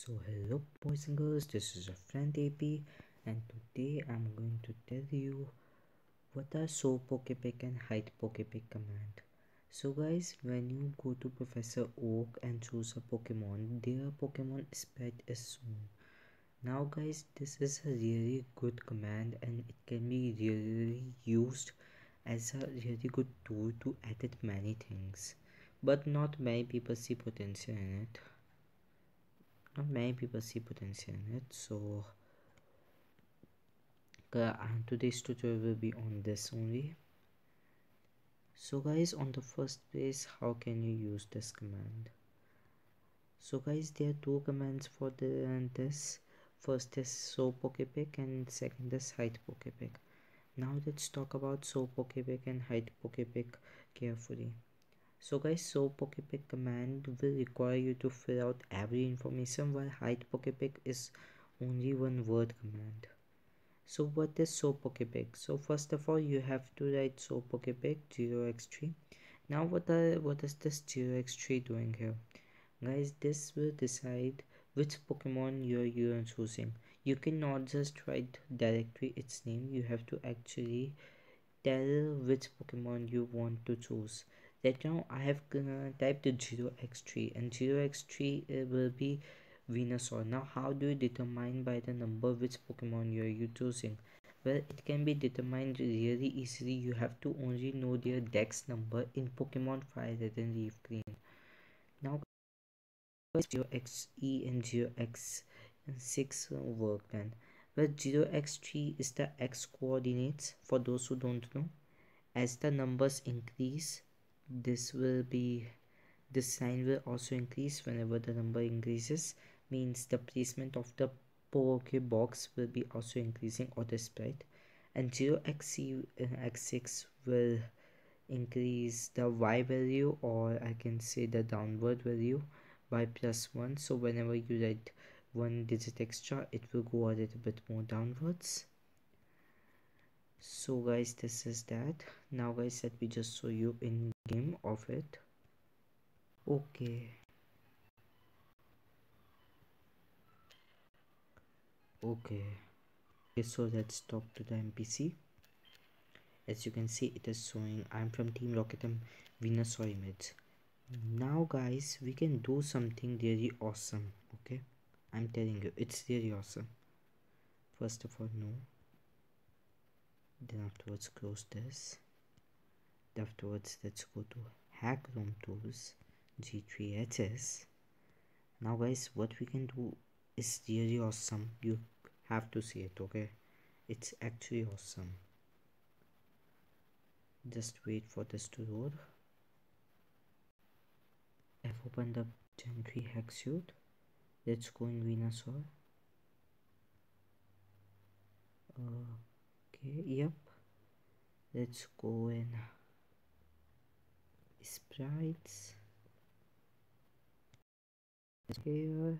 So hello boys and girls, this is your friend AP and today I'm going to tell you what are show pokepic and hide pokepic command. So guys, when you go to Professor Oak and choose a Pokemon, their Pokemon sprite is soon Now guys, this is a really good command and it can be really used as a really good tool to edit many things. But not many people see potential in it not many people see potential in it so uh, today's tutorial will be on this only. So guys on the first place how can you use this command? So guys there are two commands for the this. First is show pokepic and second is hide pokepic now let's talk about show pokepic and hide pokepic carefully so guys, show pokepic command will require you to fill out every information while hide pokepic is only one word command. So what is show pokepic? So first of all, you have to write show pokepic 0x3. Now what are what is this 0x3 doing here? Guys, this will decide which Pokemon you're, you're choosing. You cannot just write directly its name. You have to actually tell which Pokemon you want to choose right now I have uh, typed 0x3 and 0x3 uh, will be Venusaur. Now how do you determine by the number which Pokemon you are choosing? Well, it can be determined really easily. You have to only know their dex number in Pokemon Fire Red and Leaf Green. Now 0xe and 0x6 work then. Well, 0x3 is the x coordinates for those who don't know. As the numbers increase, this will be this sign will also increase whenever the number increases means the placement of the Poke box will be also increasing or the sprite and 0x uh, x6 will increase the y value or i can say the downward value by plus 1 so whenever you write one digit extra it will go a little bit more downwards so guys this is that. Now guys let me just show you in game of it. Okay. Okay. Okay so let's talk to the npc as you can see it is showing i'm from team rocket and venusaur image now guys we can do something really awesome okay? I'm telling you it's really awesome. First of all no then afterwards close this. Afterwards let's go to hack ROM tools g3hs now guys what we can do is really awesome. You have to see it okay? It's actually awesome. Just wait for this to load. I've opened up Gen 3 hack suite. Let's go in Venusaur. Uh, okay yep. Let's go in. Sprites. Here.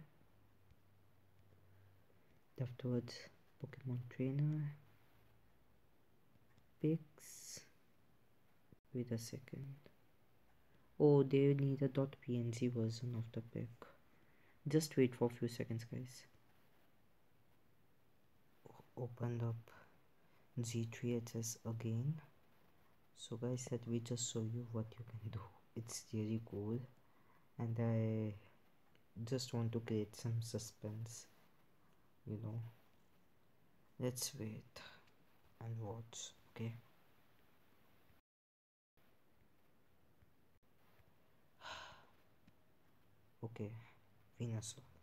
Afterwards pokemon trainer. Pics wait a second. Oh they need a .png version of the pic just wait for a few seconds guys. Opened up g3hs again. So guys let me just show you what you can do. It's really cool. And i just want to create some suspense you know. Let's wait and watch okay? Okay Venusaur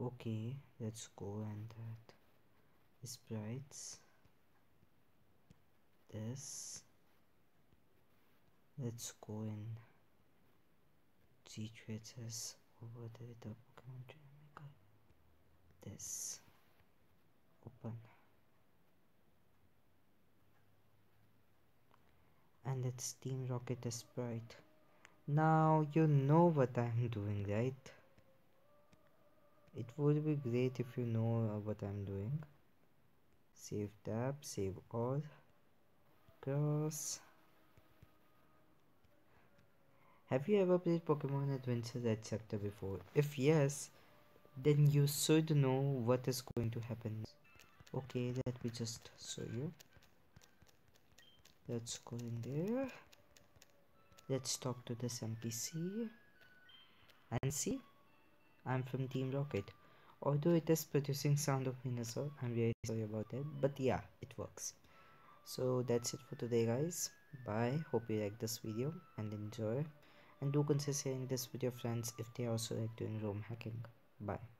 okay let's go and that sprites this. Let's go in G over the, Pokemon Maker this. Open. And it's Team Rocket sprite now you know what I'm doing right it would be great if you know uh, what I'm doing save tab save all cross Have you ever played Pokemon Adventure Red Chapter before? If yes, then you should know what is going to happen. Okay, let me just show you. Let's go in there. Let's talk to this NPC. And see, I'm from Team Rocket. Although it is producing sound of Minosaur, I'm very sorry about that. But yeah, it works. So that's it for today guys. Bye. Hope you like this video and enjoy and do consider sharing this with your friends if they also like doing ROM hacking. Bye.